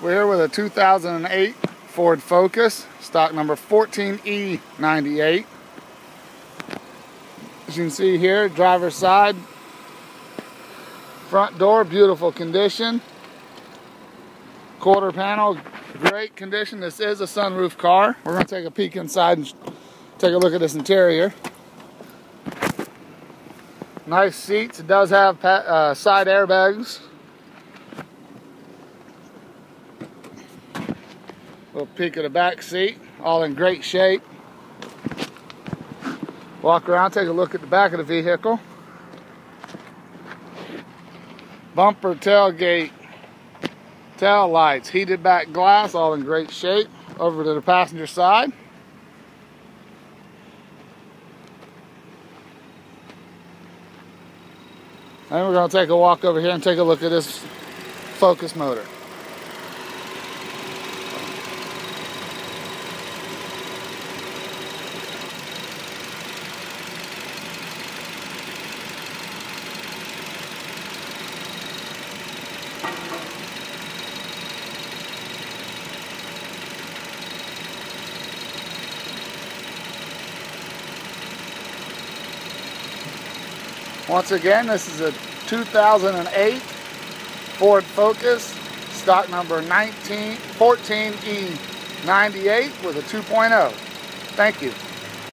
We're here with a 2008 Ford Focus, stock number 14E98. As you can see here, driver's side, front door, beautiful condition. Quarter panel, great condition. This is a sunroof car. We're going to take a peek inside and take a look at this interior. Nice seats. It does have uh, side airbags. Little peek of the back seat, all in great shape. Walk around, take a look at the back of the vehicle. Bumper, tailgate, tail lights, heated back glass, all in great shape. Over to the passenger side. And we're going to take a walk over here and take a look at this Focus motor. Once again, this is a 2008 Ford Focus, stock number 19, 14E98 with a 2.0. Thank you.